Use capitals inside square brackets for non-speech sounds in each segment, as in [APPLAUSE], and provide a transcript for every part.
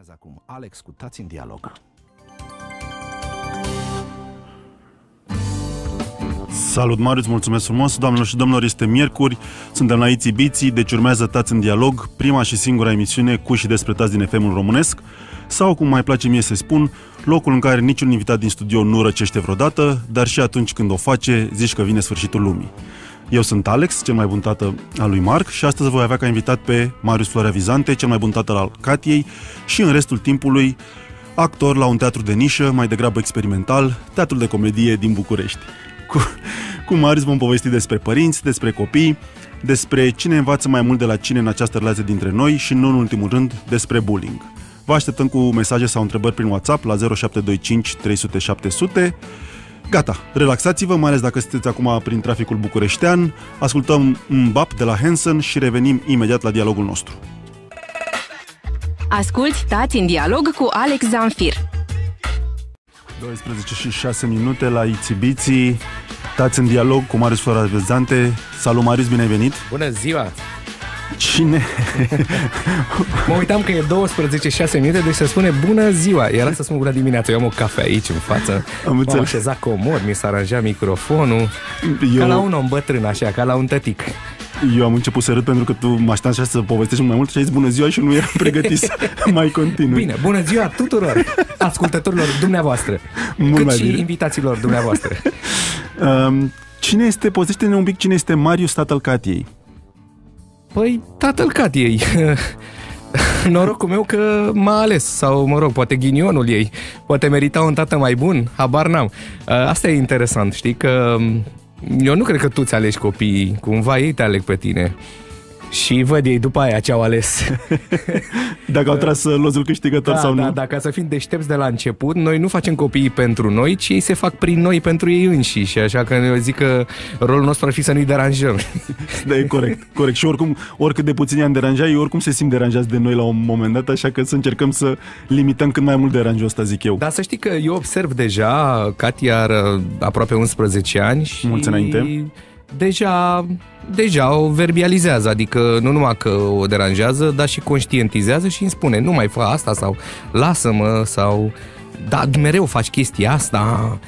Urmează acum Alex cu Tați în dialog. Salut, Marius, mulțumesc frumos. Doamnelor și domnilor, este miercuri, suntem la Iții Biții, deci urmează Tați în dialog, prima și singura emisiune cu și despre tați din FM-ul românesc, sau, cum mai place mie să spun, locul în care niciun invitat din studio nu răcește vreodată, dar și atunci când o face, zici că vine sfârșitul lumii. Eu sunt Alex, cel mai bun tată al lui Marc și astăzi voi avea ca invitat pe Marius Florea Vizante, cel mai bun tată al Catiei și în restul timpului actor la un teatru de nișă, mai degrabă experimental, teatrul de comedie din București. Cu, cu Marius vom povesti despre părinți, despre copii, despre cine învață mai mult de la cine în această relație dintre noi și, nu în ultimul rând, despre bullying. Vă așteptăm cu mesaje sau întrebări prin WhatsApp la 0725 300 700 Gata, relaxați-vă, mai ales dacă sunteți acum prin traficul bucureștean. Ascultăm un bap de la Hanson și revenim imediat la dialogul nostru. Asculți Tați în dialog cu Alex Zanfir. 12 și 6 minute la Itibiții. Tați în dialog cu Marius Flora Vezante. Salut Marius, bine ai venit! Bună ziua! Cine? mă uitam că e 12 6 minute, deci se spune bună ziua. Era să spun bună dimineața. Eu am o cafea aici în față. Am înțeles. M-am așezat comod, mi s-a aranjat microfonul. Eu... Ca la un om bătrân, așa, ca la un tătic. Eu am început să râd pentru că tu mă așteptam așa să povestești mai mult și ai zis bună ziua și nu eram pregătit să [LAUGHS] mai continui. Bine, bună ziua tuturor ascultătorilor dumneavoastră, Mult cât mai și bine. invitațiilor dumneavoastră. [LAUGHS] Um, cine este, povestește-ne un pic cine este Marius tatăl Catiei. Păi, tatăl Catiei. [LAUGHS] Norocul meu că m-a ales Sau, mă rog, poate ghinionul ei. Poate merita un tată mai bun Habar n-am. Asta e interesant, știi, că Eu nu cred că tu ți alegi copiii Cumva ei te aleg pe tine și văd ei după aia ce au ales. [LAUGHS] Dacă au tras uh, lozul câștigător da, sau da, nu. Da, ca să fim deștepți de la început, noi nu facem copiii pentru noi, ci ei se fac prin noi pentru ei înșiși. Așa că eu zic că rolul nostru ar fi să nu-i deranjăm. [LAUGHS] Da, e corect, corect. Și oricum, oricât de puțin i-am deranjat, ei oricum se simt deranjați de noi la un moment dat, așa că să încercăm să limităm cât mai mult deranjul ăsta, zic eu. Da, să știi că eu observ deja, Katia are aproape 11 ani și... Mulți înainte deja, deja o verbializează, adică nu numai că o deranjează, dar și conștientizează și îmi spune nu mai fă asta sau lasă-mă sau da, mereu faci chestia asta.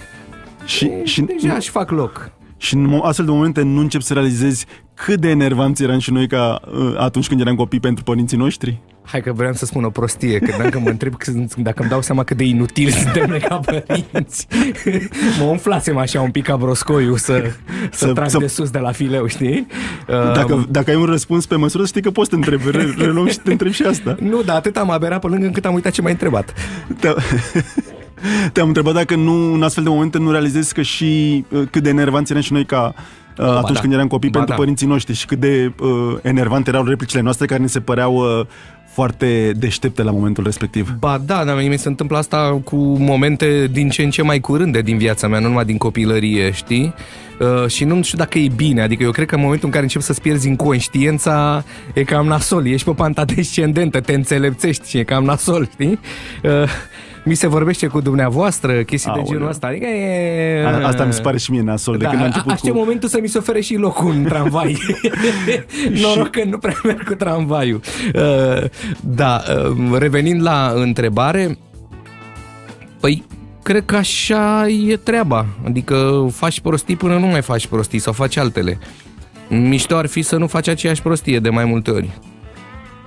Și, și deja și fac loc. Și în astfel de momente nu încep să realizezi cât de enervanți eram și noi ca uh, atunci când eram copii pentru părinții noștri? Hai că vreau să spun o prostie, că dacă mă întreb, dacă îmi dau seama cât de inutil suntem noi ca părinți, [LAUGHS] mă umflasem așa un pic ca broscoiu să, să, să trag să... de sus de la fileu, știi? Dacă, um... dacă ai un răspuns pe măsură, știi că poți să te întrebi, re, [LAUGHS] reluăm și te întrebi și asta. Nu, dar atât am aberat pe lângă încât am uitat ce m-ai întrebat. Te... [LAUGHS] Te-am întrebat dacă nu, în astfel de momente, nu realizezi că și uh, cât de enervanți eram și noi ca uh, atunci da. când eram copii ba pentru da. părinții noștri și cât de uh, enervante erau replicile noastre care ne se păreau uh, foarte deștepte la momentul respectiv. Ba da, dar mi se întâmplă asta cu momente din ce în ce mai curânde din viața mea, nu numai din copilărie, știi? Uh, și nu știu dacă e bine, adică eu cred că în momentul în care începi să-ți pierzi inconștiența, e cam nasol, ești pe panta [LAUGHS] descendentă, te înțelepțești și e cam nasol, știi? Uh, mi se vorbește cu dumneavoastră, chestii Aoleu. de genul ăsta. Adică e... A, asta mi se pare și mie nasol. Da, de când a început aștept cu... momentul să mi se ofere și locul în tramvai. [LAUGHS] Noroc că nu prea merg cu tramvaiul. Uh, da, uh, revenind la întrebare, păi cred că așa e treaba. Adică faci prostii până nu mai faci prostii sau faci altele. Mișto ar fi să nu faci aceeași prostie de mai multe ori.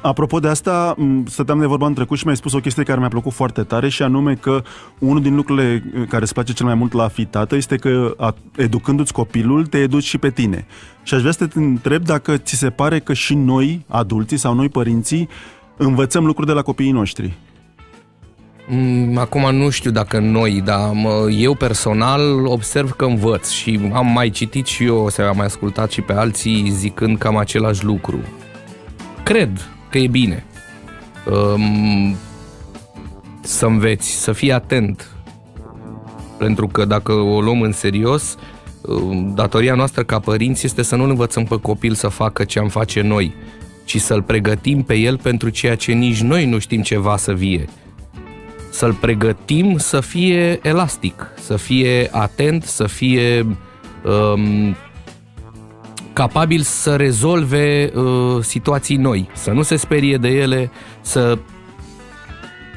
Apropo de asta, stăteam de vorba în trecut și mi-ai spus o chestie care mi-a plăcut foarte tare și anume că unul din lucrurile uh, care îți place cel mai mult la a fi tată este că educându-ți copilul, te educi și pe tine. Și aș vrea să te întreb dacă ți se pare că și noi, adulții sau noi părinții, învățăm lucruri de la copiii noștri. Mm, acum nu știu dacă noi, dar eu personal observ că învăț și am mai citit și eu, să am mai ascultat și pe alții zicând cam același lucru. Cred, că e bine. Um, să înveți, să fii atent. Pentru că dacă o luăm în serios, um, datoria noastră ca părinți este să nu învățăm pe copil să facă ce am face noi, ci să-l pregătim pe el pentru ceea ce nici noi nu știm ce va să vie. Să-l pregătim să fie elastic, să fie atent, să fie um, capabil să rezolve uh, situații noi, să nu se sperie de ele, să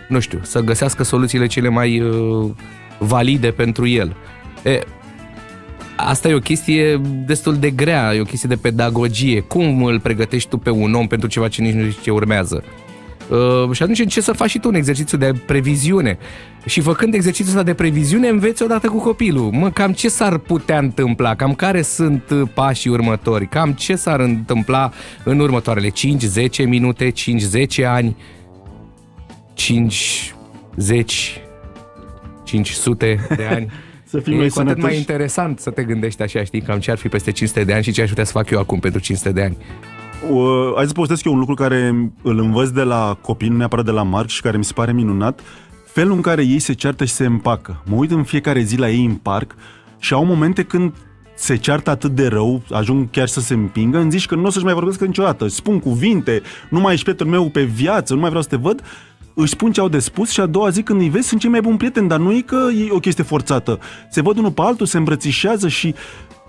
nu știu, să găsească soluțiile cele mai uh, valide pentru el. E, Asta e o chestie destul de grea, e o chestie de pedagogie. Cum îl pregătești tu pe un om pentru ceva ce nici nu știi ce urmează? Uh, și atunci ce să faci și tu un exercițiu de previziune. Și făcând exercițiul ăsta de previziune, înveți odată cu copilul. Mă, cam ce s-ar putea întâmpla, cam care sunt uh, pașii următori, cam ce s-ar întâmpla în următoarele 5-10 minute, 5-10 ani, 5, 10, 500 de ani. [LAUGHS] Să fim e mai cu atât mai sănătoși. interesant să te gândești așa, știi, cam ce ar fi peste 500 de ani și ce aș putea să fac eu acum pentru 500 de ani. Uh, hai să povestesc eu un lucru care îl învăț de la copii, nu neapărat de la Marc și care mi se pare minunat. Felul în care ei se ceartă și se împacă. Mă uit în fiecare zi la ei în parc și au momente când se ceartă atât de rău, ajung chiar să se împingă, îmi zici că nu o să-și mai vorbesc niciodată. Îți spun cuvinte, nu mai ești prietenul meu pe viață, nu mai vreau să te văd, își spun ce au de spus și a doua zi când îi vezi sunt cei mai buni prieteni, dar nu e că e o chestie forțată. Se văd unul pe altul, se îmbrățișează și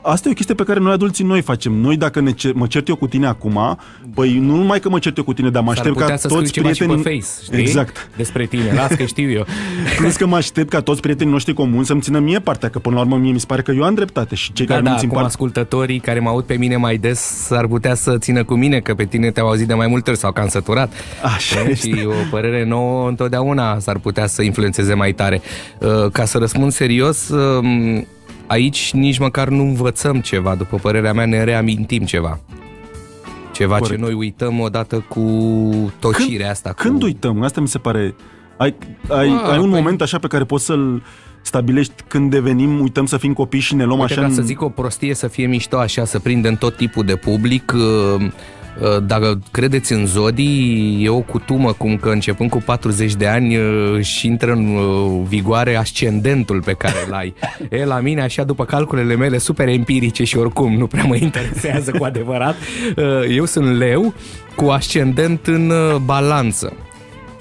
Asta e o chestie pe care noi adulții noi facem. Noi dacă ne cer, mă cert eu cu tine acum, păi nu numai că mă cert eu cu tine, dar mă S-ar aștept putea ca să toți scrii ceva și prietenii... pe Face, știi? Exact. Despre tine, las că știu eu. [LAUGHS] Plus că mă aștept ca toți prietenii noștri comuni să-mi țină mie partea, că până la urmă mie mi se pare că eu am dreptate și cei Da, care da, nu țin acum parte... ascultătorii care mă aud pe mine mai des s-ar putea să țină cu mine, că pe tine te-au auzit de mai multe ori sau că am săturat. Așa E, este. Și o părere nouă întotdeauna s-ar putea să influențeze mai tare. Uh, Ca să răspund serios, um, aici nici măcar nu învățăm ceva, după părerea mea ne reamintim ceva. Ceva Corect. ce noi uităm odată cu tocirea asta. Când cu... uităm? Asta mi se pare... Ai, ai, Ah, ai un păi- moment așa pe care poți să-l stabilești când devenim, uităm să fim copii și ne luăm Uite, așa... ca în- să zic o prostie, să fie mișto așa, să prindem tot tipul de public. uh, uh, Dacă credeți în zodii, e o cutumă cum că începând cu 40 de ani uh, și intră în uh, vigoare ascendentul pe care îl ai. [LAUGHS] E, la mine, așa, după calculele mele super empirice și oricum nu prea mă interesează cu adevărat, uh, eu sunt leu cu ascendent în uh, balanță.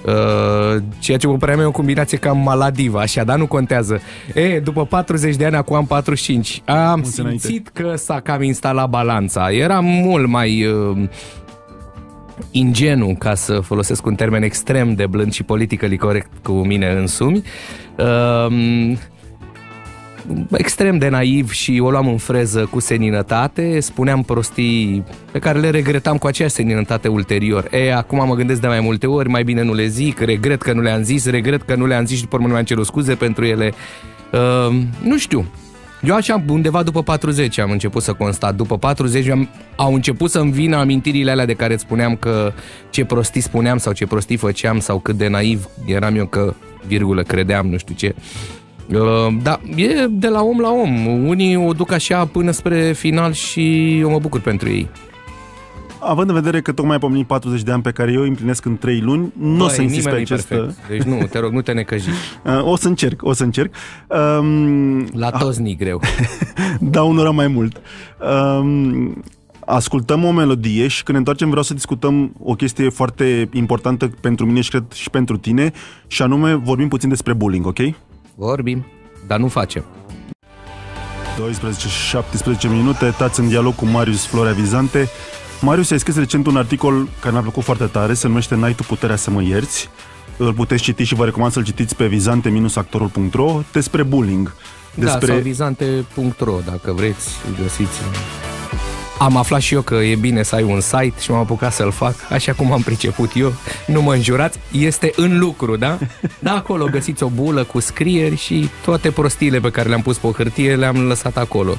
Uh, ceea ce pe părerea mea e o combinație cam maladiva, așa, dar nu contează. E, după 40 de ani, acum am 45, am Mulți înainte. simțit că s-a cam instalat balanța. Era mult mai uh, ingenu, ca să folosesc un termen extrem de blând și politically corect cu mine însumi. Uh, extrem de naiv și o luam în freză cu seninătate, spuneam prostii pe care le regretam cu aceeași seninătate ulterior. E, acum mă gândesc de mai multe ori, mai bine nu le zic, regret că nu le-am zis, regret că nu le-am zis și după urmă nu mi-am cerut scuze pentru ele. Uh, nu știu. Eu așa, undeva după 40 am început să constat. După 40 am, au început să-mi vină amintirile alea de care îți spuneam că ce prostii spuneam sau ce prostii făceam sau cât de naiv eram eu că, virgulă, credeam, nu știu ce. Uh, da, e de la om la om. Unii o duc așa până spre final și eu mă bucur pentru ei. Având în vedere că tocmai ai pomenit 40 de ani pe care eu îi împlinesc în 3 luni, nu o Băi, să insist pe nimeni nu-i acest... perfect. Deci nu, te rog, nu te necăji. [LAUGHS] Uh, O să încerc, o să încerc. Um, La toți ni greu. [LAUGHS] da unora mai mult. Um, ascultăm o melodie și când ne întoarcem vreau să discutăm o chestie foarte importantă pentru mine și cred și pentru tine și anume vorbim puțin despre bullying, ok? Vorbim, dar nu facem. 12 și 17 minute, tați în dialog cu Marius Florea Vizante. Marius, ai scris recent un articol care mi-a plăcut foarte tare, se numește N-ai tu puterea să mă ierți. Îl puteți citi și vă recomand să-l citiți pe vizante-actorul.ro despre bullying. Despre... Da, sau Despre... vizante.ro, dacă vreți, îl găsiți. Am aflat și eu că e bine să ai un site și m-am apucat să-l fac, așa cum am priceput eu. Nu mă înjurați, este în lucru, da? [LAUGHS] Da, acolo găsiți o bulă cu scrieri și toate prostiile pe care le-am pus pe o hârtie le-am lăsat acolo.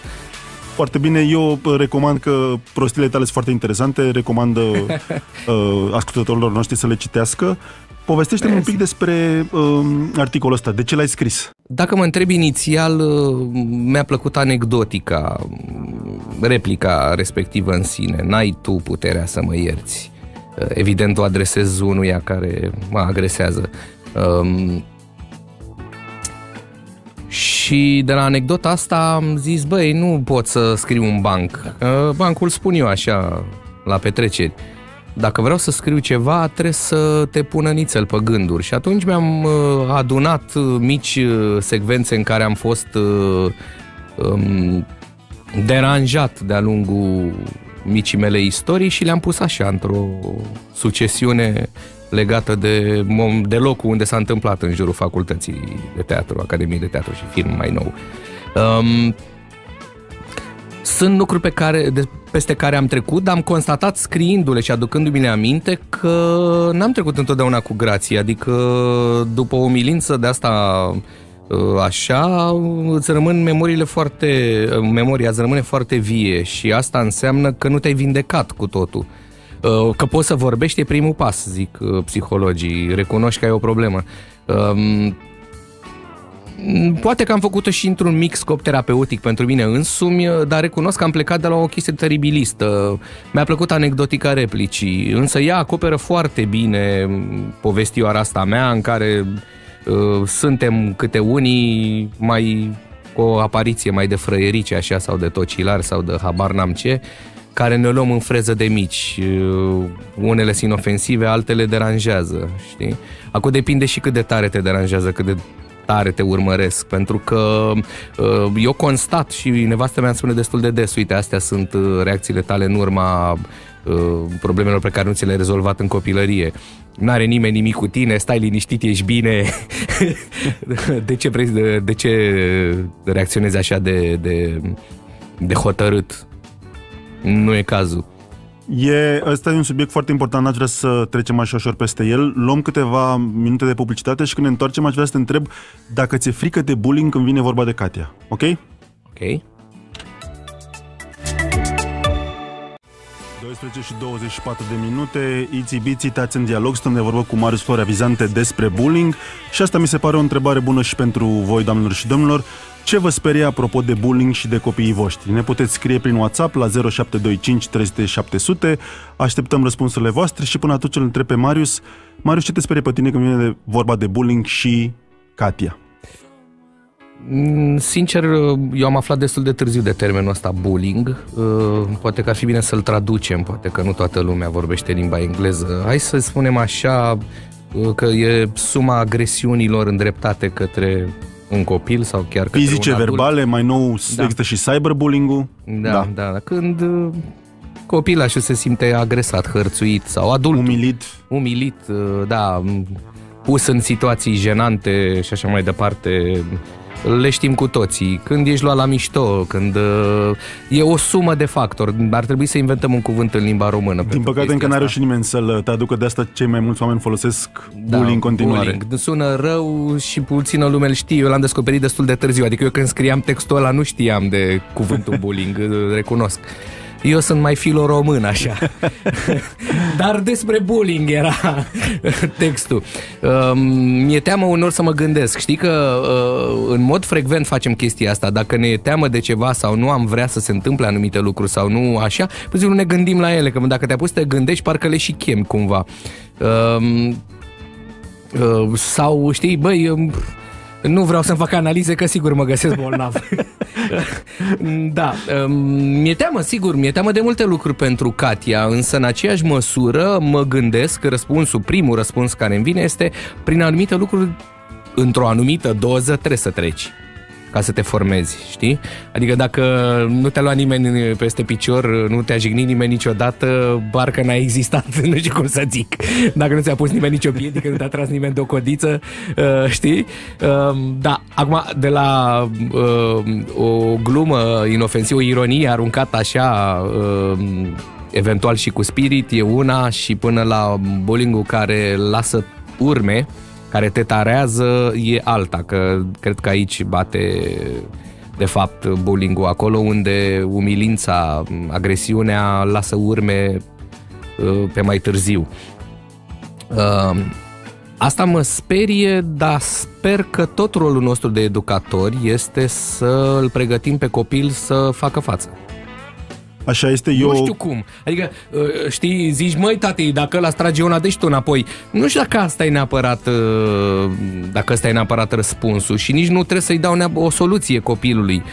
Foarte bine, eu uh, recomand că prostile tale sunt foarte interesante, recomand uh, [LAUGHS] uh, ascultătorilor noștri să le citească. Povestește-mi un pic despre uh, articolul ăsta, de ce l-ai scris? Dacă mă întreb inițial, uh, mi-a plăcut anecdotica, replica respectivă în sine. N-ai tu puterea să mă ierți. Uh, Evident, o adresez unuia care mă agresează. Um, și de la anecdota asta am zis, băi, nu pot să scriu un banc. Uh, Bancul spun eu așa, la petreceri. Dacă vreau să scriu ceva, trebuie să te pună nițel pe gânduri. Și atunci mi-am uh, adunat uh, mici uh, secvențe în care am fost uh, um, deranjat de-a lungul micii mele istorii și le-am pus așa într-o succesiune legată de, de locul unde s-a întâmplat în jurul facultății de teatru, Academiei de Teatru și Film mai nou. Um, sunt lucruri pe care, de, peste care am trecut, dar am constatat scriindu-le și aducându-mi le aminte că n-am trecut întotdeauna cu grație, adică după o milință de asta uh, așa, îți rămân memoriile foarte, uh, memoria îți rămâne foarte vie și asta înseamnă că nu te-ai vindecat cu totul. Uh, că poți să vorbești e primul pas, zic psihologii, recunoști că ai o problemă. Um, Mm, poate că am făcut-o și într-un mic scop terapeutic pentru mine însumi, dar recunosc că am plecat de la o chestie teribilistă. Mi-a plăcut anecdotica replicii, însă ea acoperă foarte bine povestioara asta mea în care uh, suntem câte unii mai cu o apariție mai de frăierice așa sau de tocilari sau de habar n-am ce, care ne luăm în freză de mici. Uh, unele sunt inofensive, altele deranjează, știi? Acum depinde și cât de tare te deranjează, cât de tare te urmăresc, pentru că uh, eu constat și nevastă mea îmi spune destul de des, uite, astea sunt uh, reacțiile tale în urma uh, problemelor pe care nu ți le-ai rezolvat în copilărie. N-are nimeni nimic cu tine, stai liniștit, ești bine. [LAUGHS] de, ce, de, de ce reacționezi așa de, de, de hotărât? Nu e cazul. E, ăsta e un subiect foarte important, aș vrea să trecem așa ușor peste el. Luăm câteva minute de publicitate și când ne întoarcem aș vrea să te întreb dacă ți-e frică de bullying când vine vorba de Katia. Ok? Ok. 12 și 24 de minute, Iți Biții, tați în dialog, stăm de vorbă cu Marius Florea Vizante despre bullying și asta mi se pare o întrebare bună și pentru voi, doamnelor și domnilor. Ce vă sperie apropo de bullying și de copiii voștri? Ne puteți scrie prin WhatsApp la 0725 300 700. Așteptăm răspunsurile voastre și până atunci îl întreb pe Marius. Marius, ce te sperie pe tine când vine de vorba de bullying și Katia? Mm, sincer, eu am aflat destul de târziu de termenul ăsta bullying. Uh, poate că ar fi bine să-l traducem, poate că nu toată lumea vorbește limba engleză. Hai să spunem așa uh, că e suma agresiunilor îndreptate către un copil sau chiar către Fizice, un adult. verbale, mai nou da. există și cyberbullying-ul. Da, da, da. da. Când uh, copilașul se simte agresat, hărțuit sau adult. Umilit. Umilit, da, pus în situații jenante și așa mai departe, le știm cu toții. Când ești luat la mișto, când uh, e o sumă de factori. Ar trebui să inventăm un cuvânt în limba română. Din păcate încă n-are și nimeni să-l aducă de asta cei mai mulți oameni folosesc da, bullying în continuare. Bullying. Sună rău și puțină lume îl știe. Eu l-am descoperit destul de târziu. Adică eu când scriam textul ăla nu știam de cuvântul [LAUGHS] bullying, recunosc. Eu sunt mai filo-român, așa. [LAUGHS] Dar despre bullying era [LAUGHS] textul. Um, mi-e teamă unor să mă gândesc. Știi că uh, în mod frecvent facem chestia asta. Dacă ne e teamă de ceva sau nu am vrea să se întâmple anumite lucruri sau nu așa, păi nu ne gândim la ele. Că dacă te-ai pus să te gândești, parcă le și chem cumva. Um, uh, sau, știi, băi, um, nu vreau să-mi fac analize, că sigur mă găsesc bolnav. [LAUGHS] da, um, mi-e teamă, sigur, mi-e teamă de multe lucruri pentru Katia, însă în aceeași măsură mă gândesc că răspunsul, primul răspuns care îmi vine este prin anumite lucruri într-o anumită doză trebuie să treci ca să te formezi, știi? Adică dacă nu te-a luat nimeni peste picior, nu te-a jignit nimeni niciodată, parcă n-a existat, [LAUGHS] nu știu cum să zic. Dacă nu ți-a pus nimeni nicio piedică, nu te-a tras nimeni de o codiță, uh, știi? Uh, da, acum, de la uh, o glumă inofensivă, o ironie aruncată așa, uh, eventual și cu spirit, e una și până la bullying care lasă urme, care te tarează e alta, că cred că aici bate de fapt bullying acolo unde umilința, agresiunea lasă urme uh, pe mai târziu. Uh, asta mă sperie, dar sper că tot rolul nostru de educatori este să îl pregătim pe copil să facă față. Așa este eu... Nu știu cum. Adică, uh, știi, zici, măi, tati, dacă ăla trage una, deci tu înapoi. Nu știu dacă asta e neapărat, uh, dacă ăsta e neapărat răspunsul și nici nu trebuie să-i dau o soluție copilului.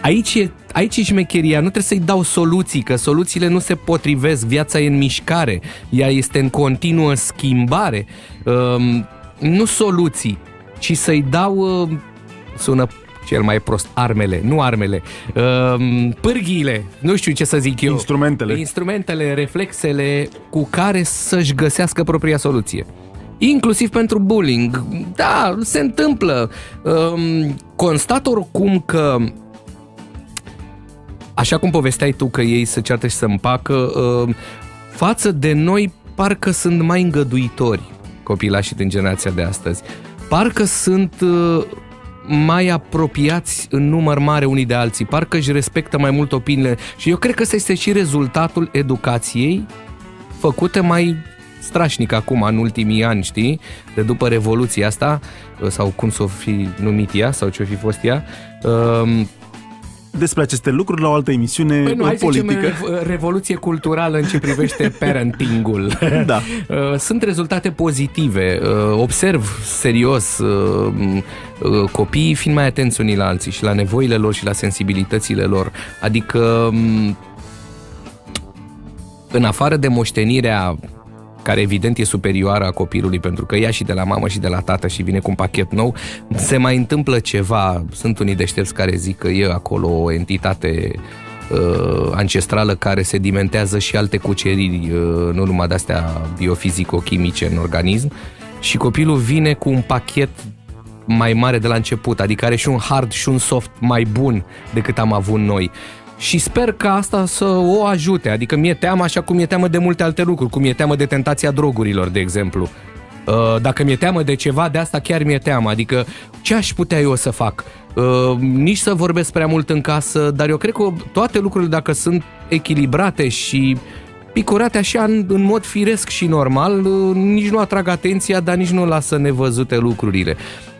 Aici e, aici e șmecheria, nu trebuie să-i dau soluții, că soluțiile nu se potrivesc, viața e în mișcare, ea este în continuă schimbare. Um, nu soluții, ci să-i dau, uh, sună cel mai prost, armele, nu armele, uh, pârghiile, nu știu ce să zic eu. Instrumentele. Instrumentele, reflexele cu care să-și găsească propria soluție. Inclusiv pentru bullying. Da, se întâmplă. Uh, constat oricum că așa cum povesteai tu că ei se ceartă și se împacă, uh, față de noi parcă sunt mai îngăduitori copilașii din generația de astăzi. Parcă sunt uh, mai apropiați în număr mare unii de alții, parcă își respectă mai mult opiniile și eu cred că ăsta este și rezultatul educației făcute mai strașnic acum, în ultimii ani, știi? De după Revoluția asta, sau cum s-o fi numit ea, sau ce-o fi fost ea, uh, despre aceste lucruri la o altă emisiune Păi nu, hai politică. să zicem revoluție culturală în ce privește [LAUGHS] parentingul. [LAUGHS] Da. Uh, Sunt rezultate pozitive. Uh, Observ serios uh, copiii fiind mai atenți unii la alții și la nevoile lor și la sensibilitățile lor. Adică um, în afară de moștenirea care evident e superioară a copilului pentru că ia și de la mamă și de la tată și vine cu un pachet nou, se mai întâmplă ceva. Sunt unii deștepți care zic că e acolo o entitate uh, ancestrală care sedimentează și alte cuceriri, uh, nu numai de-astea biofizico-chimice în organism și copilul vine cu un pachet mai mare de la început, adică are și un hard și un soft mai bun decât am avut noi și sper că asta să o ajute. Adică mi-e teamă așa cum mi-e teamă de multe alte lucruri, cum mi-e teamă de tentația drogurilor, de exemplu. Uh, dacă mi-e teamă de ceva, de asta chiar mi-e teamă. Adică ce aș putea eu să fac? Uh, nici să vorbesc prea mult în casă, dar eu cred că toate lucrurile, dacă sunt echilibrate și picurate așa în, în mod firesc și normal, uh, nici nu atrag atenția, dar nici nu lasă nevăzute lucrurile.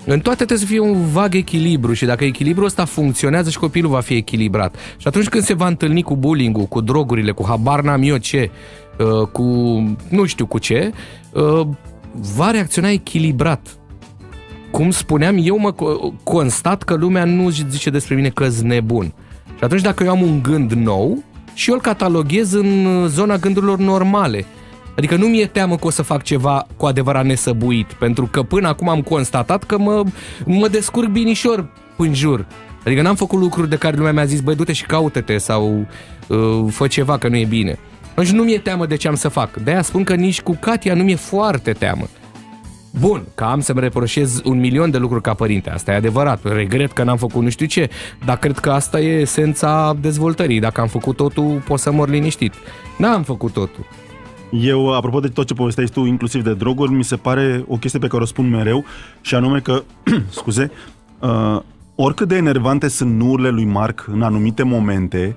În toate trebuie să fie un vag echilibru și dacă echilibrul ăsta funcționează și copilul va fi echilibrat. Și atunci când se va întâlni cu bullying cu drogurile, cu habar n-am eu ce, uh, cu nu știu cu ce, uh, va reacționa echilibrat. Cum spuneam, eu mă constat că lumea nu zice despre mine că nebun. Și atunci dacă eu am un gând nou, și eu îl cataloghez în zona gândurilor normale. Adică nu mi-e teamă că o să fac ceva cu adevărat nesăbuit, pentru că până acum am constatat că mă, mă descurc binișor în jur. Adică n-am făcut lucruri de care lumea mi-a zis, băi, du-te și caută-te sau uh, fă ceva că nu e bine. Deci nu mi-e teamă de ce am să fac. De-aia spun că nici cu Katia nu mi-e foarte teamă. Bun, că am să-mi reproșez un milion de lucruri ca părinte, asta e adevărat. Regret că n-am făcut nu știu ce, dar cred că asta e esența dezvoltării. Dacă am făcut totul, pot să mor liniștit. N-am făcut totul. Eu, apropo de tot ce povesteai tu, inclusiv de droguri, mi se pare o chestie pe care o spun mereu, și anume că, [CLEARS THROAT] scuze, uh, oricât de enervante sunt nurile lui Marc în anumite momente,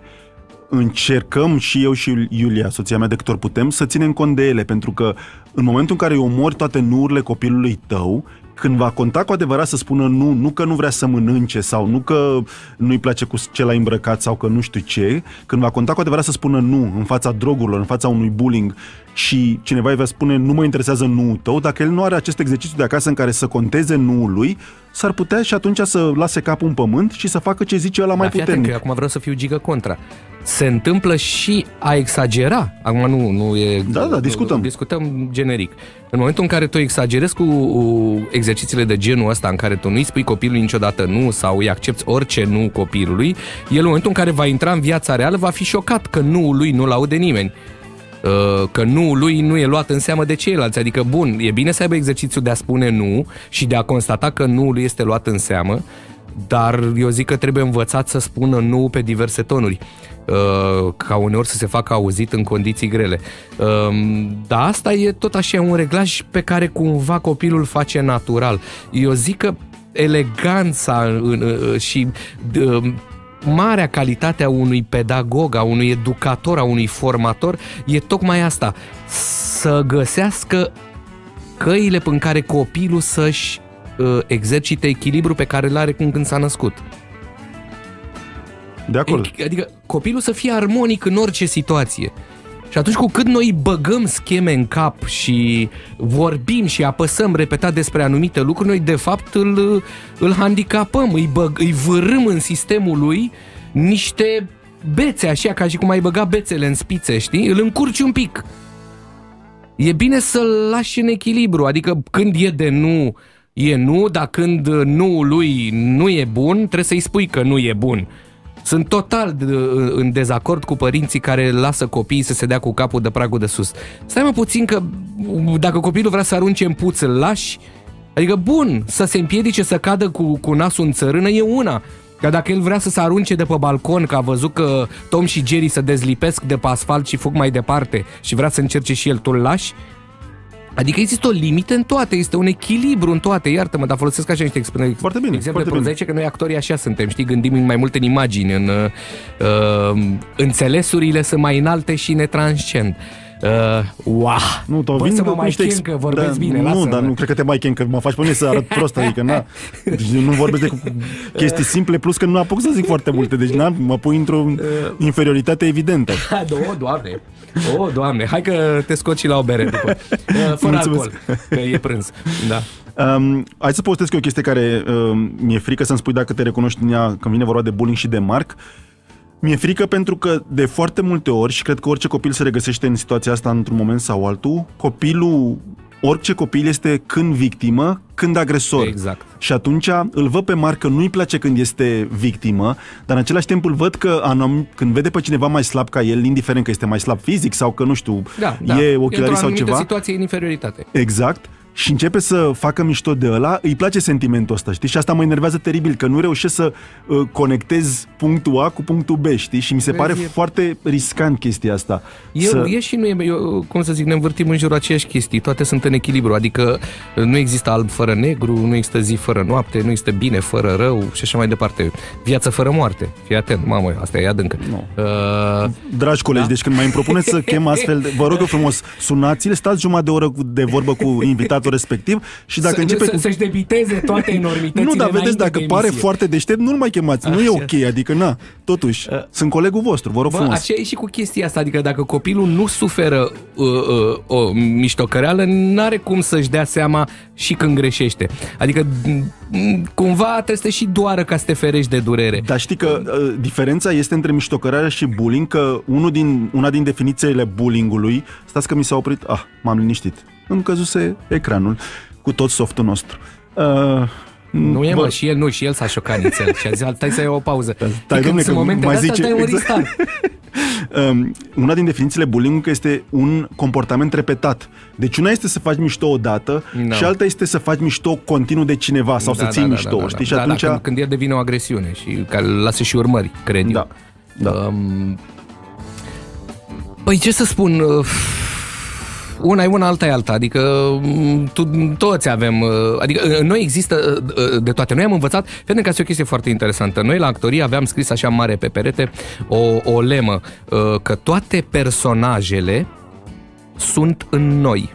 încercăm și eu și Iulia, soția mea, de câte ori putem, să ținem cont de ele, pentru că în momentul în care îi omori toate nurile copilului tău, când va conta cu adevărat să spună nu, nu că nu vrea să mănânce sau nu că nu-i place cu ce l-a îmbrăcat sau că nu știu ce, când va conta cu adevărat să spună nu în fața drogurilor, în fața unui bullying și cineva îi va spune nu mă interesează nu tău, dacă el nu are acest exercițiu de acasă în care să conteze nu lui, s-ar putea și atunci să lase capul în pământ și să facă ce zice ăla mai Dar fii puternic. Atent, că eu acum vreau să fiu gigă contra. Se întâmplă și a exagera. Acum nu, nu e... Da, da, discutăm. Discutăm generic. În momentul în care tu exagerezi cu exercițiile de genul ăsta în care tu nu-i spui copilului niciodată nu sau îi accepti orice nu copilului, el în momentul în care va intra în viața reală va fi șocat că nu lui nu-l aude nimeni uh, că nu lui nu e luat în seamă de ceilalți. Adică, bun, e bine să aibă exercițiul de a spune nu și de a constata că nu lui este luat în seamă, dar eu zic că trebuie învățat să spună nu pe diverse tonuri uh, ca uneori să se facă auzit în condiții grele. Um, dar asta e tot așa un reglaj pe care cumva copilul face natural. Eu zic că eleganța și um, marea calitate a unui pedagog, a unui educator, a unui formator e tocmai asta. Să găsească căile în care copilul să-și uh, exercite echilibru pe care îl are cum când s-a născut. De acord. Adică copilul să fie armonic în orice situație. Și atunci cu cât noi băgăm scheme în cap și vorbim și apăsăm repetat despre anumite lucruri, noi de fapt îl, îl handicapăm, îi, băg, îi vârâm în sistemul lui niște bețe, așa ca și cum ai băga bețele în spițe, știi? Îl încurci un pic. E bine să-l lași în echilibru, adică când e de nu e nu, dar când nu lui nu e bun, trebuie să-i spui că nu e bun. Sunt total de- în dezacord cu părinții care lasă copiii să se dea cu capul de pragul de sus. Stai mă puțin că dacă copilul vrea să arunce în puț, îl lași? Adică bun, să se împiedice să cadă cu, cu nasul în țărână e una. Că dacă el vrea să se arunce de pe balcon, că a văzut că Tom și Jerry se dezlipesc de pe asfalt și fug mai departe și vrea să încerce și el, tu îl lași? Adică există o limită în toate, este un echilibru în toate, iartă-mă, dar folosesc așa niște exp- Foarte bine, exemple foarte prozaice, că noi actorii așa suntem, știi, gândim mai mult în imagini, în uh, înțelesurile sunt mai înalte și ne transcend. Uh, wow! Nu, tău Bă, vin să mă cu mai niște chem ex- că vorbesc da, bine, Nu, lasă-mă. dar nu cred că te mai chem, că mă faci pe mine să arăt prost, adică na. Deci nu vorbesc de cu chestii simple, plus că nu apuc să zic foarte multe, deci na, mă pui într-o inferioritate evidentă. [LAUGHS] Ha, o, doamne! O, doamne! Hai că te scoți și la o bere după. [LAUGHS] Uh, fără Mulțumesc. alcool, că e prânz. Da. Um, hai să postez că e o chestie care um, mi-e frică să-mi spui dacă te recunoști în ea când vine vorba de bullying și de Marc. Mi-e frică pentru că de foarte multe ori, și cred că orice copil se regăsește în situația asta într-un moment sau altul, copilul, orice copil este când victimă, când agresor. Exact. Și atunci îl văd pe Marc că nu-i place când este victimă, dar în același timp îl văd că anum, când vede pe cineva mai slab ca el, indiferent că este mai slab fizic sau că, nu știu, Da, da. e Într-o ochelari sau anumită ceva, situație în inferioritate. Exact. Și începe să facă mișto de ăla, îi place sentimentul ăsta, știi? Și asta mă enervează teribil, că nu reușesc să uh, conectez punctul A cu punctul B, știi? Și mi se Vezi, pare e- foarte riscant chestia asta. Eu, să... e și nu e, eu, cum să zic, ne învârtim în jurul aceeași chestii, toate sunt în echilibru, adică nu există alb fără negru, nu există zi fără noapte, nu există bine fără rău și așa mai departe. Viață fără moarte, fii atent, mamă, asta e adâncă. Nu. Uh, Dragi colegi, da? deci când mai îmi propuneți să chem [LAUGHS] astfel, de, vă rog eu frumos, sunați-l, stați jumătate de oră de vorbă cu [LAUGHS] invitatul respectiv și dacă să, începe să, cu... să-și debiteze toate [LAUGHS] enormitățile Nu, dar vedeți, înainte dacă de pare emisie. foarte deștept, nu-l mai chemați. Nu e Așa. ok, adică na, totuși, sunt colegul vostru, vă rog Bă, frumos. așa e și cu chestia asta, adică dacă copilul nu suferă uh, uh, o miștocăreală, n-are cum să-și dea seama și când greșește. Adică m, cumva trebuie să te și doară ca să te ferești de durere. Dar știi că uh, diferența este între miștocărare și bullying, că unul din, una din definițiile bullyingului, stați că mi s-a oprit, ah, m-am liniștit, îmi căzuse ecranul cu tot softul nostru. Uh, Nu e, bă, mă, și el nu, și el s-a șocat nițel și a zis, stai să iau o pauză. stai, Știi, domne, când sunt că momente mai de astea, zice- stai un exact. ristant. [LAUGHS] Um, una din definițiile bullying este un comportament repetat. Deci una este să faci mișto odată Da. și alta este să faci mișto continuu de cineva sau să ții mișto, știi? Și da, atunci... da, când, când el devine o agresiune și care lasă și urmări, cred eu. Da, da. Um, păi ce să spun, uh, una e una, alta e alta, adică mm, tu, toți avem, uh, adică uh, noi există uh, uh, de toate. Noi am învățat, vedem că asta e o chestie foarte interesantă. Noi la actorie aveam scris așa mare pe perete o, o lemă, uh, că toate personajele sunt în noi.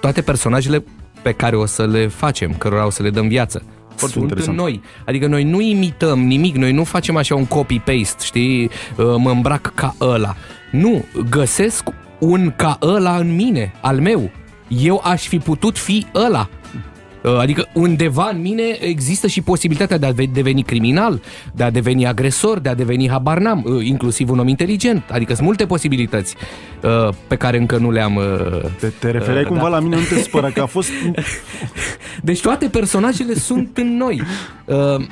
Toate personajele pe care o să le facem, cărora o să le dăm viață. Foarte sunt interesant. în noi. Adică noi nu imităm nimic, noi nu facem așa un copy-paste, știi, Uh, mă îmbrac ca ăla. Nu, găsesc un ca ăla în mine, al meu. Eu aș fi putut fi ăla. Uh, Adică undeva în mine există și posibilitatea de a ve- deveni criminal, de a deveni agresor, de a deveni habar n-am, uh, inclusiv un om inteligent. Adică sunt multe posibilități uh, pe care încă nu le-am... uh, Te, te refereai Uh, cumva da. la mine, nu te spăra, că a fost... [LAUGHS] Deci toate personajele sunt în noi. Uh,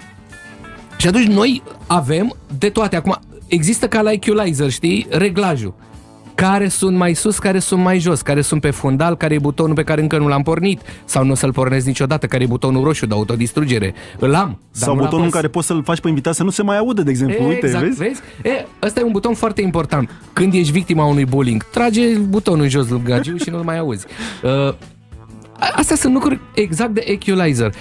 și atunci noi avem de toate. Acum, există ca la equalizer, știi, reglajul. Care sunt mai sus, care sunt mai jos, care sunt pe fundal, care e butonul pe care încă nu l-am pornit sau nu o să-l pornesc niciodată, care e butonul roșu de autodistrugere. Îl am. dar Sau nu-l butonul în apăs. care poți să-l faci pe invitat să nu se mai audă, de exemplu. Uite, exact, vezi? vezi? E, ăsta e un buton foarte important. Când ești victima unui bullying, trage butonul jos lângă gagiu și nu-l mai auzi. Uh, a- astea sunt lucruri exact de equalizer.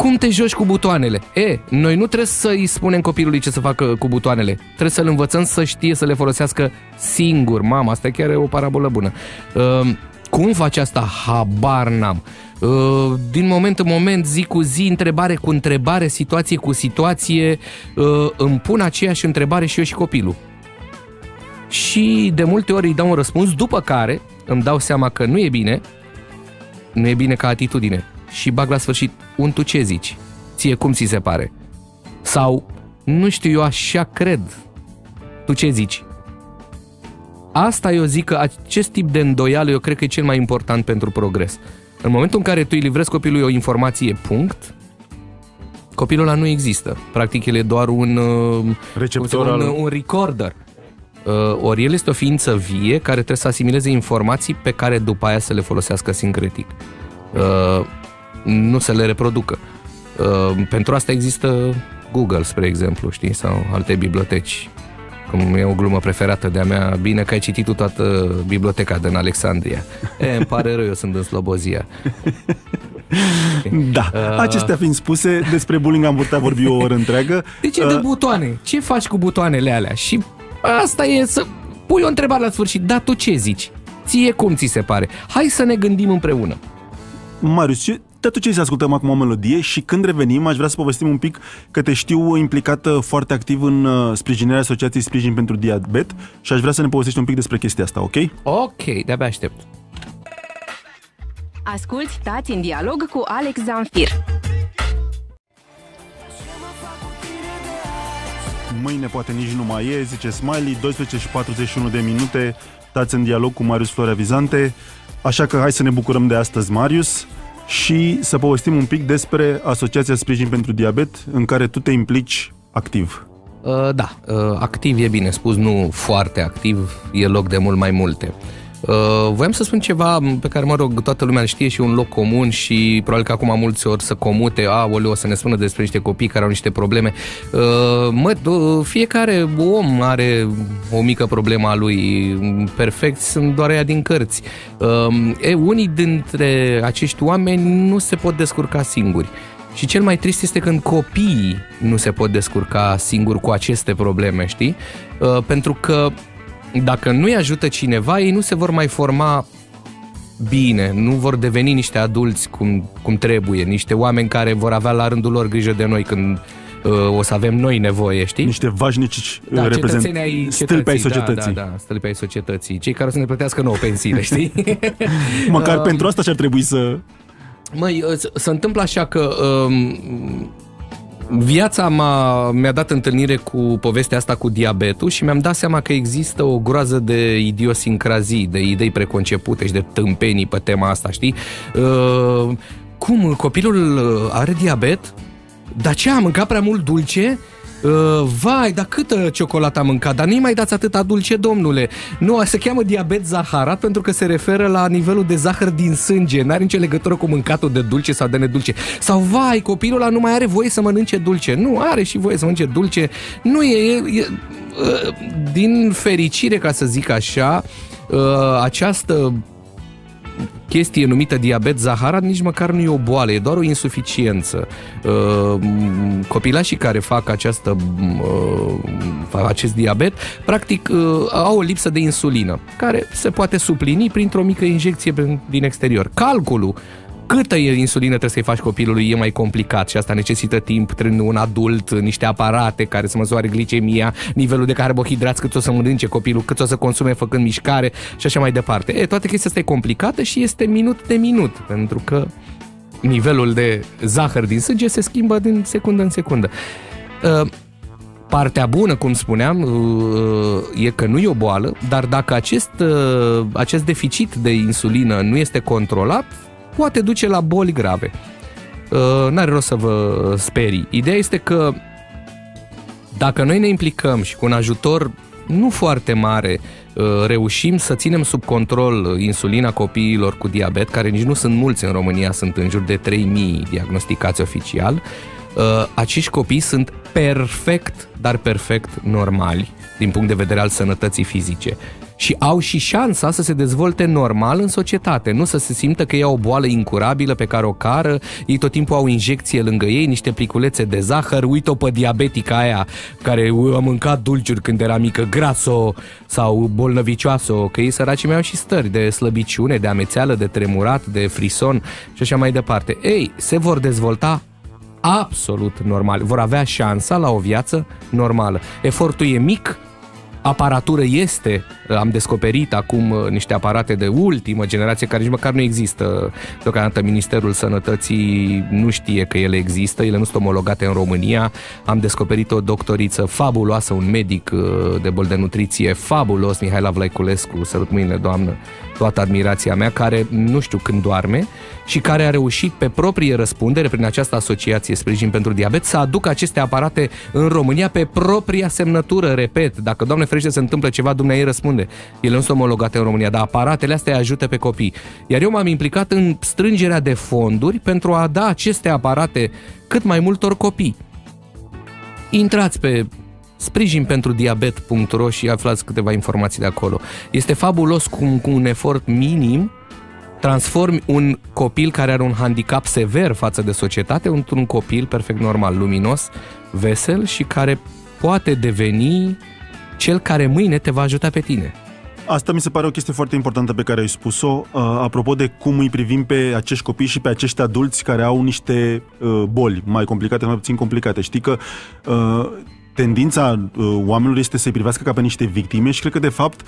Cum te joci cu butoanele? E, noi nu trebuie să-i spunem copilului ce să facă cu butoanele. Trebuie să-l învățăm să știe să le folosească singur. Mama, asta chiar e o parabolă bună. Uh, cum faci asta? Habar n-am. Uh, din moment în moment, zi cu zi, întrebare cu întrebare, situație cu situație, uh, îmi pun aceeași întrebare și eu și copilul. Și de multe ori îi dau un răspuns, după care îmi dau seama că nu e bine, nu e bine ca atitudine. Și bag la sfârșit, un tu ce zici? Ție cum ți se pare? Sau, nu știu, eu așa cred. Tu ce zici? Asta eu zic că acest tip de îndoială eu cred că e cel mai important pentru progres. În momentul în care tu îi livrezi copilului o informație, punct, copilul ăla nu există. Practic, el e doar un, uh, Receptor un, al- un recorder. Uh, ori el este o ființă vie care trebuie să asimileze informații pe care după aia să le folosească sincretic. Uh, nu să le reproducă. Uh, pentru asta există Google, spre exemplu, știi, sau alte biblioteci. Cum e o glumă preferată de-a mea, bine că ai citit tu toată biblioteca din Alexandria. E, îmi pare rău, eu sunt în Slobozia. Da, acestea fiind spuse, despre bullying am putea vorbi o oră întreagă. De ce de butoane? Ce faci cu butoanele alea? Și asta e să pui o întrebare la sfârșit. Da, tu ce zici? Ție cum ți se pare? Hai să ne gândim împreună. Marius, ce, de ce să ascultăm acum o melodie și când revenim aș vrea să povestim un pic că te știu implicată foarte activ în uh, sprijinirea Asociației Sprijin pentru Diabet și aș vrea să ne povestești un pic despre chestia asta, ok? Ok, de-abia aștept. Asculți Tați în dialog cu Alex Zamfir. Mâine poate nici nu mai e, zice Smiley, 12 și 41 de minute, dați în dialog cu Marius Florea Vizante, așa că hai să ne bucurăm de astăzi, Marius, și să povestim un pic despre Asociația Sprijin pentru Diabet, în care tu te implici activ. Uh, da, uh, activ e bine spus, nu foarte activ, e loc de mult mai multe. Uh, voiam să spun ceva pe care, mă rog, toată lumea îl știe și e un loc comun și probabil că acum mulți ori să comute, a, o să ne spună despre niște copii care au niște probleme. Uh, mă, do- fiecare om are o mică problemă a lui, perfect, sunt doar ea din cărți. Uh, e, unii dintre acești oameni nu se pot descurca singuri. Și cel mai trist este când copiii nu se pot descurca singuri cu aceste probleme, știi? Uh, pentru că dacă nu-i ajută cineva, ei nu se vor mai forma bine, nu vor deveni niște adulți cum, cum trebuie, niște oameni care vor avea la rândul lor grijă de noi când uh, o să avem noi nevoie, știi? Niște vașnici da, reprezent cetățenii ai stâlpi ai cetății, societății. Da, da, da, stâlpi ai societății. Cei care o să ne plătească nouă pensiile, știi? [LAUGHS] Măcar Uh, pentru asta și-ar trebui să... Măi, se- se întâmplă așa că um, viața m-a, mi-a dat întâlnire cu povestea asta cu diabetul și mi-am dat seama că există o groază de idiosincrazii, de idei preconcepute și de tâmpenii pe tema asta, știi? Uh, cum, copilul uh, are diabet? Dar ce, a mâncat prea mult dulce? Uh, vai, dar câtă ciocolată a mâncat? Dar nu-i mai dați atâta dulce, domnule. Nu, se cheamă diabet zaharat pentru că se referă la nivelul de zahăr din sânge. N-are nicio legătură cu mâncatul de dulce sau de nedulce. Sau, vai, copilul ăla nu mai are voie să mănânce dulce. Nu, are și voie să mănânce dulce. Nu e... e, e uh, din fericire, ca să zic așa, uh, această chestie numită diabet zaharat nici măcar nu e o boală, e doar o insuficiență. Uh, Copilașii care fac această, uh, acest diabet, practic uh, au o lipsă de insulină, care se poate suplini printr-o mică injecție prin- din exterior. Calculul câtă insulină trebuie să-i faci copilului e mai complicat și asta necesită timp prin un adult, niște aparate care să măsoare glicemia, nivelul de carbohidrați, cât o să mănânce copilul, cât o să consume făcând mișcare și așa mai departe. E, toată chestia asta e complicată și este minut de minut, pentru că nivelul de zahăr din sânge se schimbă din secundă în secundă. Uh, Partea bună, cum spuneam, uh, e că nu e o boală, dar dacă acest, uh, acest deficit de insulină nu este controlat, poate duce la boli grave. Uh, N-are rost să vă sperii. Ideea este că dacă noi ne implicăm și cu un ajutor nu foarte mare uh, reușim să ținem sub control insulina copiilor cu diabet, care nici nu sunt mulți în România, sunt în jur de 3000 diagnosticați oficial, uh, acești copii sunt perfect, dar perfect normali din punct de vedere al sănătății fizice și au și șansa să se dezvolte normal în societate, nu să se simtă că e o boală incurabilă pe care o cară, ei tot timpul au injecție lângă ei, niște pliculețe de zahăr, uită pe diabetica aia care a mâncat dulciuri când era mică, graso sau bolnăvicioasă, că ei săracii mai au și stări de slăbiciune, de amețeală, de tremurat, de frison și așa mai departe. Ei, se vor dezvolta absolut normal, vor avea șansa la o viață normală. Efortul e mic, aparatură este, am descoperit acum uh, niște aparate de ultimă generație care nici măcar nu există. Deocamdată Ministerul Sănătății nu știe că ele există, ele nu sunt omologate în România. Am descoperit o doctoriță fabuloasă, un medic uh, de bol de nutriție fabulos, Mihaela Vlaiculescu, sărut mâinile, doamnă, toată admirația mea, care nu știu când doarme și care a reușit pe proprie răspundere, prin această asociație Sprijin pentru Diabet, să aducă aceste aparate în România pe propria semnătură, repet. Dacă, Doamne ferește, se întâmplă ceva, Dumnezeu răspunde. Ele nu sunt omologate în România, dar aparatele astea ajută pe copii. Iar eu m-am implicat în strângerea de fonduri pentru a da aceste aparate cât mai multor copii. Intrați pe sprijin pentru diabet.ro și aflați câteva informații de acolo. Este fabulos cum cu un efort minim transformi un copil care are un handicap sever față de societate într-un copil perfect normal, luminos, vesel și care poate deveni cel care mâine te va ajuta pe tine. Asta mi se pare o chestie foarte importantă pe care ai spus-o, uh, apropo de cum îi privim pe acești copii și pe acești adulți care au niște uh, boli mai complicate, mai puțin complicate. Știi că uh, tendința uh, oamenilor este să-i privească ca pe niște victime și cred că, de fapt,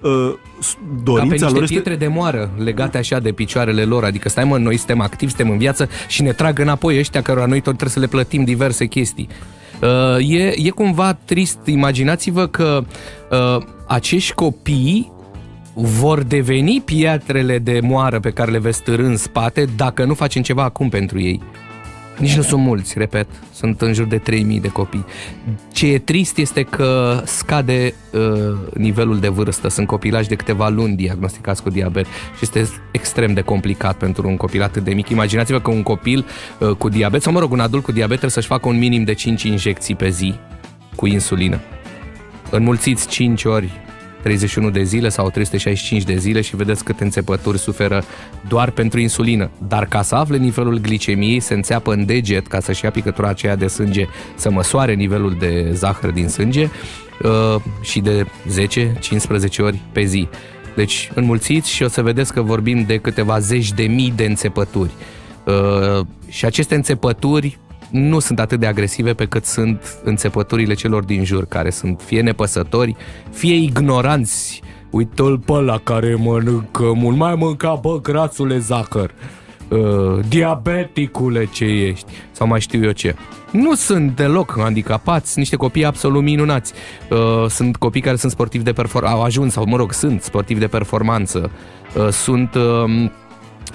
uh, dorința Ca pe lor niște este... pietre de moară legate așa de picioarele lor, adică stai mă, noi suntem activi, suntem în viață și ne trag înapoi ăștia cărora noi tot trebuie să le plătim diverse chestii. Uh, e, e cumva trist, imaginați-vă că uh, acești copii vor deveni pietrele de moară pe care le veți târâ în spate dacă nu facem ceva acum pentru ei. Nici nu sunt mulți, repet, sunt în jur de 3000 de copii. Ce e trist este că scade uh, nivelul de vârstă. Sunt copilași de câteva luni diagnosticați cu diabet și este extrem de complicat pentru un copil atât de mic. Imaginați-vă că un copil uh, cu diabet, sau mă rog, un adult cu diabet trebuie să-și facă un minim de 5 injecții pe zi cu insulină. Înmulțiți 5 ori 31 de zile sau 365 de zile și vedeți câte înțepături suferă doar pentru insulină. Dar ca să afle nivelul glicemiei, se înțeapă în deget ca să-și ia picătura aceea de sânge să măsoare nivelul de zahăr din sânge uh, și de 10-15 ori pe zi. Deci înmulțiți și o să vedeți că vorbim de câteva zeci de mii de înțepături. Uh, și aceste înțepături nu sunt atât de agresive pe cât sunt înțepăturile celor din jur, care sunt fie nepăsători, fie ignoranți. Uite-l pe ăla care mănâncă mult, mai mânca, bă, grațule zahăr. Uh, diabeticule ce ești, sau mai știu eu ce. Nu sunt deloc handicapați, niște copii absolut minunați. Uh, sunt copii care sunt sportivi de performanță, au ajuns, sau mă rog, sunt sportivi de performanță. Uh, sunt... Uh,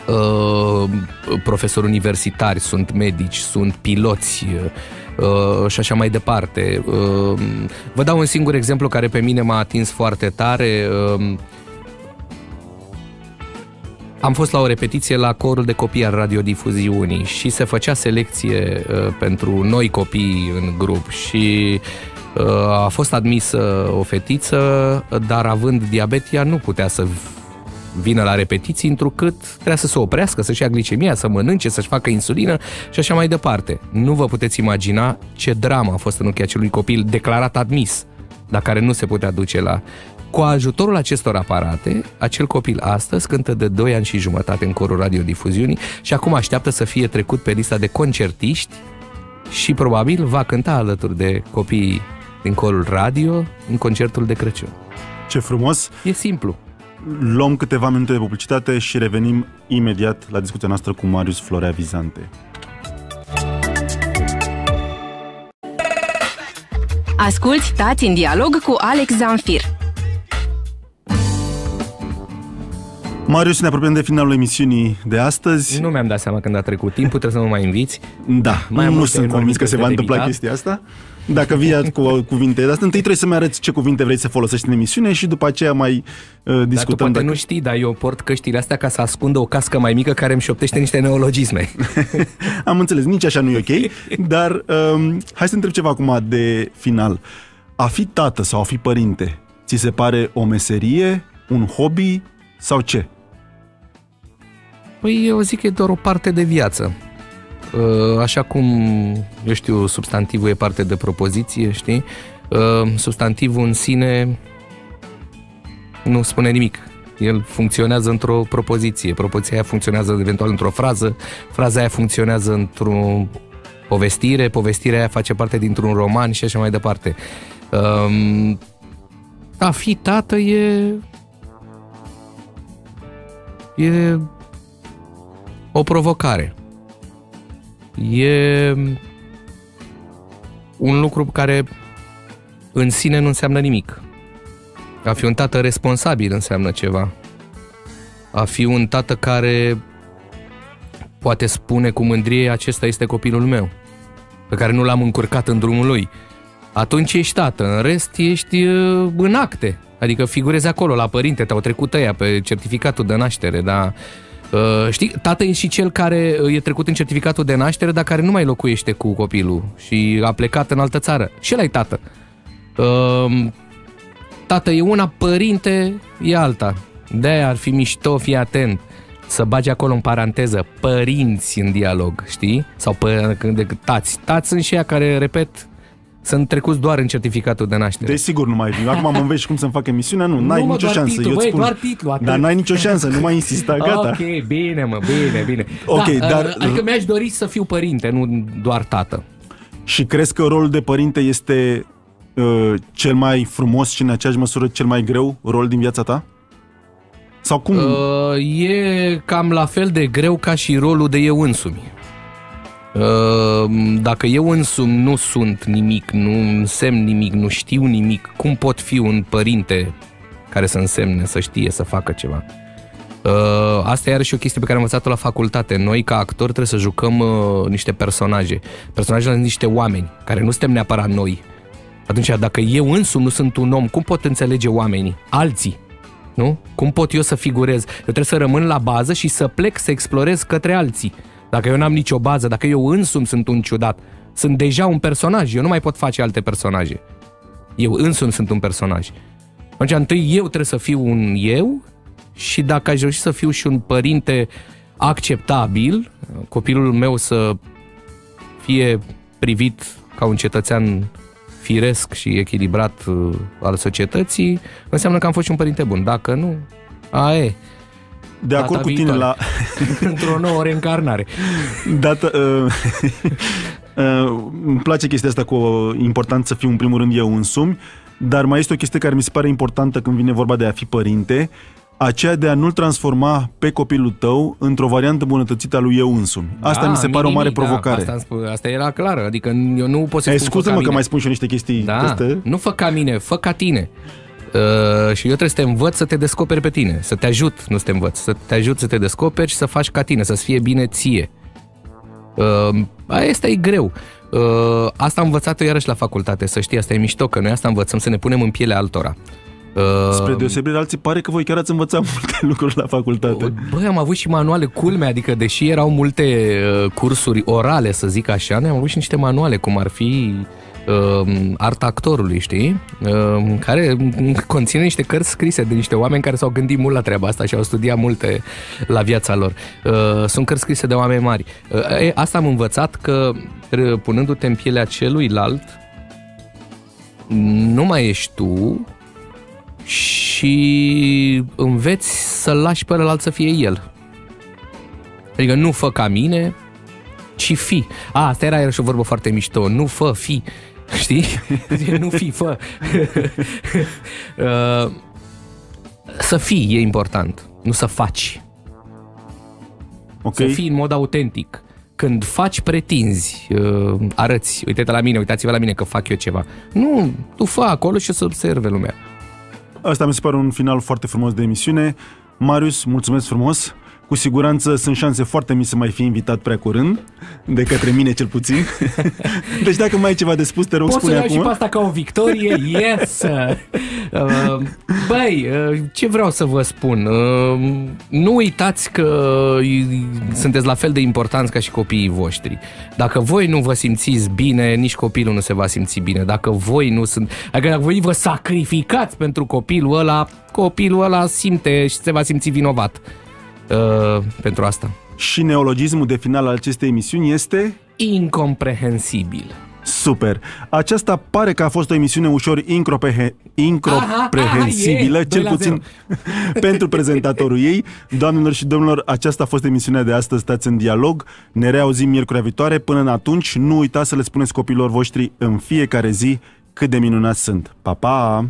uh, profesori universitari, sunt medici, sunt piloți uh, și așa mai departe. Uh, vă dau un singur exemplu care pe mine m-a atins foarte tare. Uh, am fost la o repetiție la corul de copii al radiodifuziunii și se făcea selecție uh, pentru noi copii în grup și uh, a fost admisă o fetiță, dar având diabet ea nu putea să vină la repetiții, întrucât trebuie să se oprească, să-și ia glicemia, să mănânce, să-și facă insulină și așa mai departe. Nu vă puteți imagina ce dramă a fost în ochii acelui copil declarat admis, dar care nu se putea duce la... Cu ajutorul acestor aparate, acel copil astăzi cântă de 2 ani și jumătate în corul radiodifuziunii și acum așteaptă să fie trecut pe lista de concertiști și probabil va cânta alături de copiii din corul radio în concertul de Crăciun. Ce frumos! E simplu. Luăm câteva minute de publicitate și revenim imediat la discuția noastră cu Marius Florea Vizante. Asculți Tați în dialog cu Alex Zamfir. Marius, ne apropiem de finalul emisiunii de astăzi. Nu mi-am dat seama când a trecut timpul, trebuie să mă mai inviți. Da, Mai am nu multe sunt convins că se va de întâmpla evitat. chestia asta. Dacă vii cu cuvinte, dar întâi trebuie să-mi arăți ce cuvinte vrei să folosești în emisiune și după aceea mai uh, Dar tu discutăm. poate dacă- nu știi, dar eu port căștile astea ca să ascundă o cască mai mică care îmi șoptește niște neologisme. [LAUGHS] Am înțeles, nici așa nu e ok, dar um, hai să întreb ceva acum de final. A fi tată sau a fi părinte, ți se pare o meserie, un hobby sau ce? Păi eu zic că e doar o parte de viață. Uh, Așa cum, eu știu, substantivul e parte de propoziție, știi? Uh, Substantivul în sine nu spune nimic. El funcționează într-o propoziție. Propoziția aia funcționează eventual într-o frază, fraza aia funcționează într-o povestire, povestirea aia face parte dintr-un roman și așa mai departe. Um, a fi tată e... e o provocare. E un lucru care în sine nu înseamnă nimic. A fi un tată responsabil înseamnă ceva. a fi un tată care poate spune cu mândrie acesta este copilul meu, pe care nu l-am încurcat în drumul lui. Atunci ești tată, în rest ești uh, în acte, adică figurezi acolo la părinte, te-au trecut ăia pe certificatul de naștere, dar Uh, știi, tată e și cel care uh, e trecut în certificatul de naștere, dar care nu mai locuiește cu copilul și a plecat în altă țară. Și el ai tată. Uh, tată e una, părinte e alta. De-aia ar fi mișto, fii atent, să bagi acolo în paranteză părinți în dialog, știi? Sau pă- de tați. Tați sunt și ea care, repet, sunt trecuți doar în certificatul de naștere. Desigur nu mai vin. Acum mă înveți cum să-mi fac emisiunea? Nu, n-ai Nu, mă, nicio doar șansă. titlul, Eu băi, îți spun. doar titlul, atât. Dar n-ai nicio șansă, nu mai insista, gata. Ok, bine, mă, bine, bine. Ok, da, dar- uh, Adică mi-aș dori să fiu părinte, nu doar tată. Și crezi că rolul de părinte este uh, cel mai frumos și în aceeași măsură cel mai greu rol din viața ta? Sau cum? Uh, e cam la fel de greu ca și rolul de eu însumi. Uh, dacă eu însumi nu sunt nimic, nu însemn nimic, nu știu nimic, cum pot fi un părinte care să însemne, să știe, să facă ceva? Uh, asta e iarăși o chestie pe care am învățat-o la facultate. Noi, ca actori, trebuie să jucăm uh, niște personaje. Personajele sunt niște oameni, care nu suntem neapărat noi. Atunci, dacă eu însumi nu sunt un om, cum pot înțelege oamenii? Alții. Nu? Cum pot eu să figurez? Eu trebuie să rămân la bază și să plec să explorez către alții. Dacă eu n-am nicio bază, dacă eu însumi sunt un ciudat, sunt deja un personaj, eu nu mai pot face alte personaje. Eu însumi sunt un personaj. Atunci, întâi eu trebuie să fiu un eu și dacă aș reuși să fiu și un părinte acceptabil, copilul meu să fie privit ca un cetățean firesc și echilibrat uh, al societății, înseamnă că am fost și un părinte bun. Dacă nu, a e, de acord data cu tine viitoare. la... [LAUGHS] într-o nouă reîncarnare. Dată, uh, [LAUGHS] uh, îmi place chestia asta cu uh, important să fiu în primul rând eu însumi, dar mai este o chestie care mi se pare importantă când vine vorba de a fi părinte, aceea de a nu-l transforma pe copilul tău într-o variantă bunătățită a lui eu însumi. Asta Da, mi se pare o nimic, mare da, provocare. asta, am spus, asta era clară, adică eu nu pot să E, spun fă scuză-mă ca că mine. mai spun și eu niște chestii Da, peste... nu fă ca mine, fă ca tine. Uh, și eu trebuie să te învăț să te descoperi pe tine, să te ajut, nu să te învăț, să te ajut să te descoperi și să faci ca tine, să-ți fie bine ție. Uh, asta e greu. Uh, asta am învățat-o iarăși la facultate, să știi, asta e mișto, că noi asta învățăm, să ne punem în pielea altora. Uh, Spre deosebire de alții, pare că voi chiar ați învățat [LAUGHS] multe lucruri la facultate. Băi, am avut și manuale culme, adică deși erau multe uh, cursuri orale, să zic așa, noi am avut și niște manuale, cum ar fi uh, arta actorului, știi? Uh, care conține niște cărți scrise de niște oameni care s-au gândit mult la treaba asta și au studiat multe la viața lor. Uh, sunt cărți scrise de oameni mari. Uh, e, asta am învățat că uh, punându-te în pielea celuilalt, nu mai ești tu, și înveți să-l lași pe ălalt să fie el. Adică nu fă ca mine, ci fi. A, asta era iarăși o vorbă foarte mișto. Nu fă, fi. Știi? nu fi, fă. [LAUGHS] Uh, să fii e important, nu să faci. Ok? Să fii în mod autentic. Când faci, pretinzi, uh, arăți, uite-te la mine, uitați-vă la mine că fac eu ceva. Nu, tu fă acolo și o să observe lumea. Asta mi se pare un final foarte frumos de emisiune. Marius, mulțumesc frumos. Cu siguranță sunt șanse foarte mici să mai fi invitat prea curând, de către mine cel puțin. [LAUGHS] Deci dacă mai ai ceva de spus, te rog, Poți să spune iau și acum. pe asta ca o victorie? Yes! Uh, Băi, uh, ce vreau să vă spun? Uh, Nu uitați că sunteți la fel de importanți ca și copiii voștri. Dacă voi nu vă simțiți bine, nici copilul nu se va simți bine. Dacă voi nu sunt... Adică dacă voi vă sacrificați pentru copilul ăla, copilul ăla simte și se va simți vinovat uh, pentru asta. Și neologismul de final al acestei emisiuni este... Incomprehensibil. Super! Aceasta pare că a fost o emisiune ușor incroprehe- incomprehensibilă, aha, e, cel doi la puțin [LAUGHS] pentru prezentatorul ei. Doamnelor și domnilor, aceasta a fost emisiunea de astăzi, stați în dialog. Ne reauzim miercurea viitoare. Până în atunci, nu uitați să le spuneți copiilor voștri în fiecare zi cât de minunați sunt. Pa, pa!